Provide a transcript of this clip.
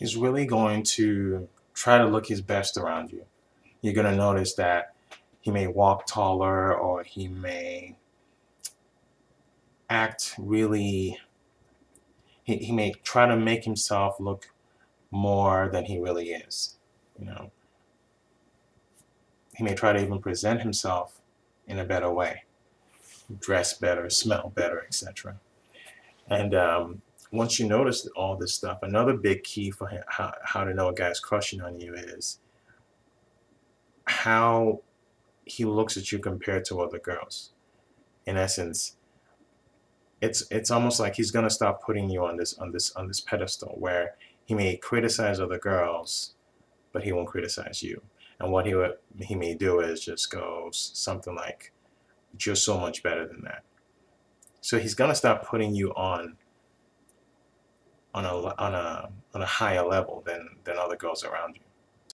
he's really going to try to look his best around you. You're going to notice that he may walk taller or he may act really he, he may try to make himself look more than he really is you know he may try to even present himself in a better way dress better smell better etc and um, once you notice all this stuff another big key for how, how to know a guy's crushing on you is how he looks at you compared to other girls in essence it's it's almost like he's gonna stop putting you on this on this on this pedestal where he may criticize other girls, but he won't criticize you. And what he would he may do is just go something like, "You're so much better than that." So he's gonna stop putting you on on a on a on a higher level than than other girls around you.